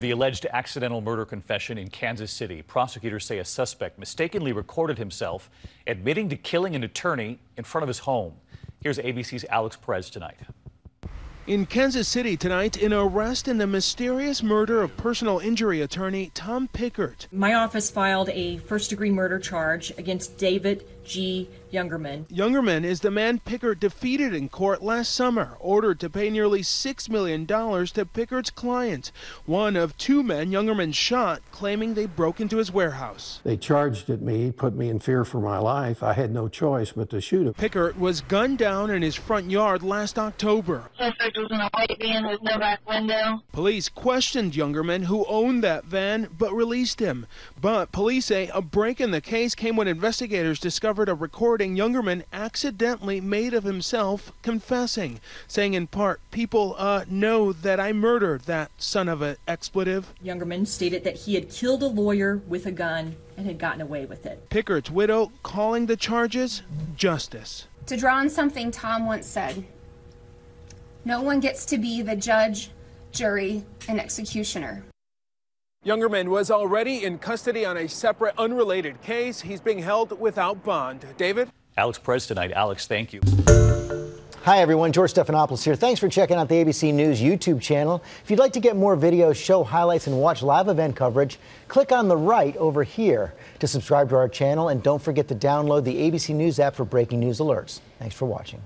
The alleged accidental murder confession in Kansas City. Prosecutors say a suspect mistakenly recorded himself admitting to killing an attorney in front of his home. Here's ABC's Alex Perez tonight. In Kansas City tonight, an arrest in the mysterious murder of personal injury attorney Tom Pickert. My office filed a first degree murder charge against David G. Jungerman. Jungerman is the man Pickert defeated in court last summer, ordered to pay nearly $6 million to Pickert's client. One of two men Jungerman shot, claiming they broke into his warehouse. They charged at me, put me in fear for my life. I had no choice but to shoot him. Pickert was gunned down in his front yard last October. Suspect was in a white van with no back window. Police questioned Jungerman, who owned that van, but released him. But police say a break in the case came when investigators discovered discovered a recording Jungerman accidentally made of himself confessing, saying in part, People uh, know that I murdered that son of a expletive. Jungerman stated that he had killed a lawyer with a gun and had gotten away with it. Pickert's widow calling the charges justice. To draw on something Tom once said, no one gets to be the judge, jury, and executioner. Jungerman was already in custody on a separate, unrelated case. He's being held without bond. David? Alex Perez tonight. Alex, thank you. Hi, everyone. George Stephanopoulos here. Thanks for checking out the ABC News YouTube channel. If you'd like to get more videos, show highlights, and watch live event coverage, click on the right over here to subscribe to our channel. And don't forget to download the ABC News app for breaking news alerts. Thanks for watching.